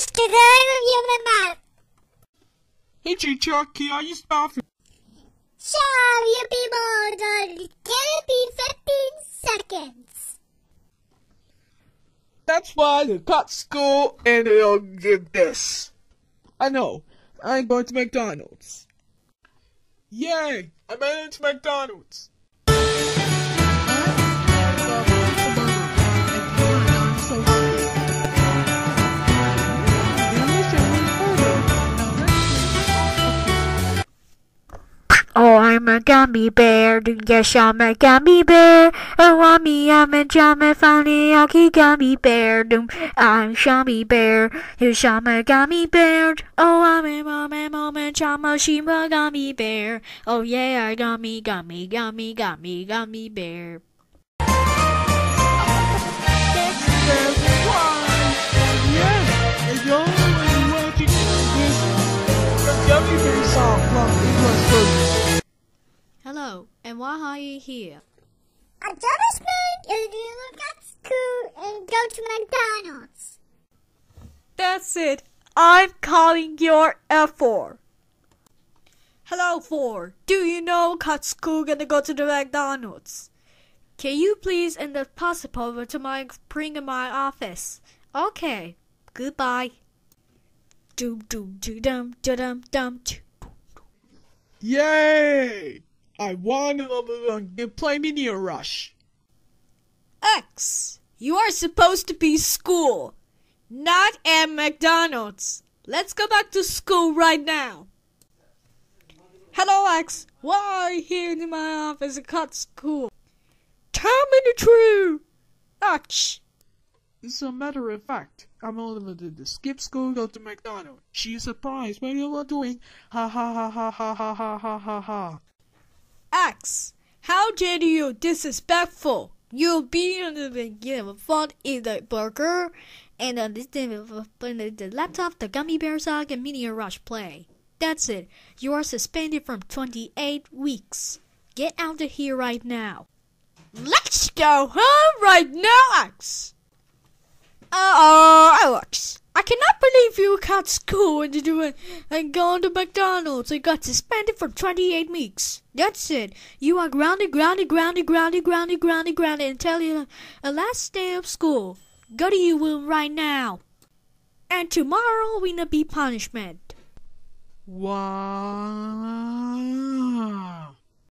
Aşkıdan map. Hey Chucky, are you starving? Shall you be more than 10 15 seconds? That's why they cut school and they'll get this. I know. I'm going to McDonald's. Yay! I made it to McDonald's. I'm a gummy bear. Yes, I'm a gummy bear. Oh, want me, I'm a jummy, funny, okay, gummy bear. I'm gummy bear. Yes, I'm a gummy bear. Oh, I'm a mom, a mom, a chama, shima, gummy bear. Oh, yeah, I gummy, gummy, gummy, gummy, gummy bear. Yes, and you're watching this Gummy Bear song from English version. Hello, and why are you here? I'm Thomas Moon, and you look at school and go to McDonald's. That's it. I'm calling your F4. Hello, 4. Do you know cut school gonna go to the McDonald's? Can you please and if possible over to my bring in my office? Okay. Goodbye. Doom doom doo dum dum dum dum. Yay! I won to play Meteor Rush. X. You are supposed to be school, not at McDonald's. Let's go back to school right now. Hello, X. Why are you here in my office at cut school? Tell me the truth. X. As a matter of fact, I'm only to skip school, go to McDonald's. She's surprised what you are doing. Ha ha ha ha ha ha ha ha ha ha. X. How dare you disrespectful? You'll be on the give a fun in the burger and on this the, the laptop, the gummy bear sock, and meteor rush play. That's it. You are suspended from 28 weeks. Get out of here right now. Let's go home right now, X. Uh-oh, Alex. I cannot believe you cut school and doing and going to McDonald's and got suspended for 28 weeks. That's it. You are grounded, grounded, grounded, grounded, grounded, grounded, grounded until your last day of school. Go to your room right now. And tomorrow we'll be punishment. Wow.